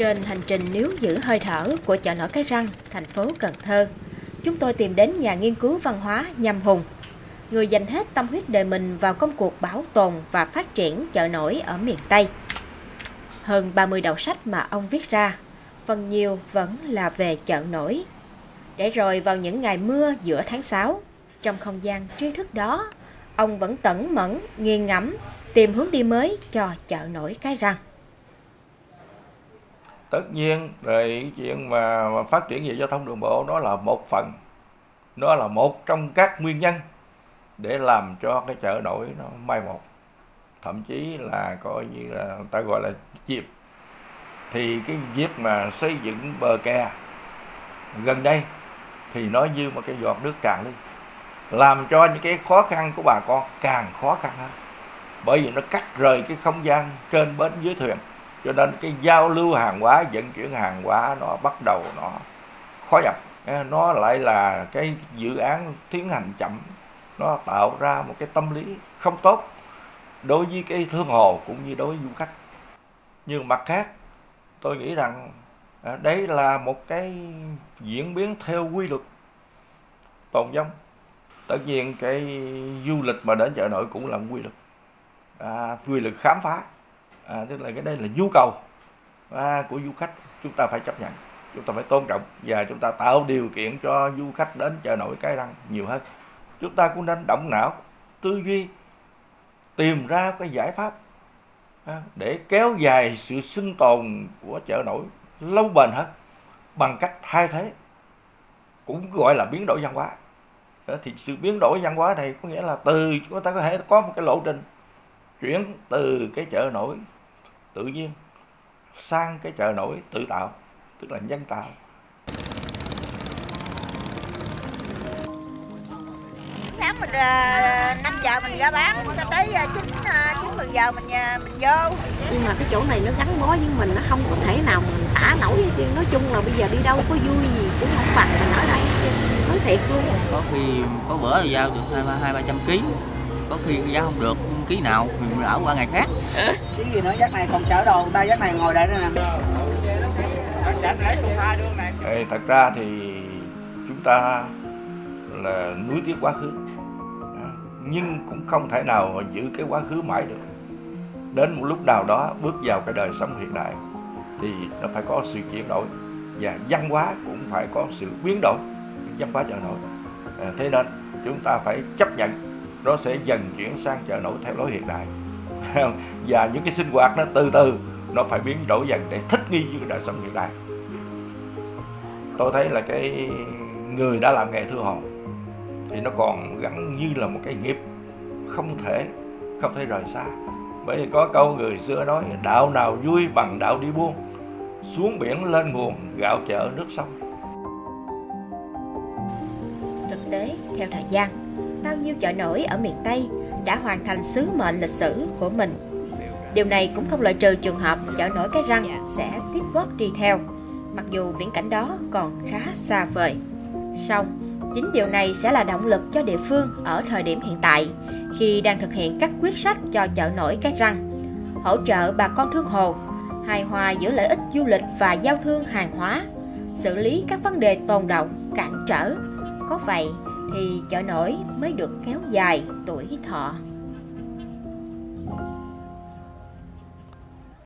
Trên hành trình níu giữ hơi thở của chợ nổi Cái Răng, thành phố Cần Thơ, chúng tôi tìm đến nhà nghiên cứu văn hóa Nhâm Hùng. Người dành hết tâm huyết đời mình vào công cuộc bảo tồn và phát triển chợ nổi ở miền Tây. Hơn 30 đầu sách mà ông viết ra, phần nhiều vẫn là về chợ nổi. Để rồi vào những ngày mưa giữa tháng 6, trong không gian tri thức đó, ông vẫn tẩn mẫn, nghiêng ngẫm, tìm hướng đi mới cho chợ nổi Cái Răng tất nhiên rồi chuyện mà, phát triển về giao thông đường bộ nó là một phần. Nó là một trong các nguyên nhân để làm cho cái chợ nổi nó mai một. Thậm chí là coi như là người ta gọi là dịp thì cái việc mà xây dựng bờ kè gần đây thì nó như một cái giọt nước tràn lên làm cho những cái khó khăn của bà con càng khó khăn hơn. Bởi vì nó cắt rời cái không gian trên bến dưới thuyền cho nên cái giao lưu hàng hóa vận chuyển hàng hóa nó bắt đầu nó khó nhập nó lại là cái dự án tiến hành chậm. Nó tạo ra một cái tâm lý không tốt đối với cái thương hồ cũng như đối với du khách. Nhưng mặt khác tôi nghĩ rằng à, đấy là một cái diễn biến theo quy luật tồn vong. Tất nhiên cái du lịch mà đến chợ nổi cũng là quy luật à, quy luật khám phá à, tức là cái đây là nhu cầu à, của du khách. Chúng ta phải chấp nhận chúng ta phải tôn trọng và chúng ta tạo điều kiện cho du khách đến chợ nổi cái răng nhiều hơn. Chúng ta cũng nên động não tư duy tìm ra cái giải pháp à, để kéo dài sự sinh tồn của chợ nổi lâu bền hơn bằng cách thay thế cũng gọi là biến đổi văn hóa. Đó, thì sự biến đổi văn hóa này có nghĩa là từ chúng ta có thể có một cái lộ trình chuyển từ cái chợ nổi tự nhiên sang cái chợ nổi tự tạo tức là nhân tạo. Sáng mình uh, 5 giờ mình ra bán cho tới uh, 9 uh, 9 10 giờ mình uh, mình vô. Nhưng mà cái chỗ này nó gắn bó với mình nó không có thể nào mình tả nổi chứ nói chung là bây giờ đi đâu có vui gì cũng không bằng mình ở đây nói thiệt luôn. Có khi có bữa thì giao được hai ba hai ba trăm ký có khi giao không được ký nào mình ở qua ngày khác. Cái gì nữa dắt này còn chở đồ ta dắt này ngồi đây nữa nè. Ê, thật ra thì chúng ta là nuối tiếc quá khứ. Nhưng cũng không thể nào giữ cái quá khứ mãi được. Đến một lúc nào đó bước vào cái đời sống hiện đại thì nó phải có sự chuyển đổi. Và văn hóa cũng phải có sự biến đổi. Văn hóa chợ nổi. À, thế nên chúng ta phải chấp nhận nó sẽ dần chuyển sang chợ nổi theo lối hiện đại. Và những cái sinh hoạt nó từ từ, nó phải biến đổi dần để thích nghi với đời sống hiện đại. Tôi thấy là cái người đã làm nghề thư hồn thì nó còn gắn như là một cái nghiệp không thể không thể rời xa. Bởi vì có câu người xưa nói, đạo nào vui bằng đạo đi buôn xuống biển lên nguồn gạo chợ nước sông. Thực tế, theo thời gian bao nhiêu chợ nổi ở miền Tây đã hoàn thành sứ mệnh lịch sử của mình. Điều này cũng không loại trừ trường hợp chợ nổi cái răng sẽ tiếp gót đi theo, mặc dù viễn cảnh đó còn khá xa vời. Song, chính điều này sẽ là động lực cho địa phương ở thời điểm hiện tại khi đang thực hiện các quyết sách cho chợ nổi cái răng, hỗ trợ bà con thương hồ, hài hòa giữa lợi ích du lịch và giao thương hàng hóa, xử lý các vấn đề tồn động, cản trở. Có vậy thì chợ nổi mới được kéo dài tuổi thọ.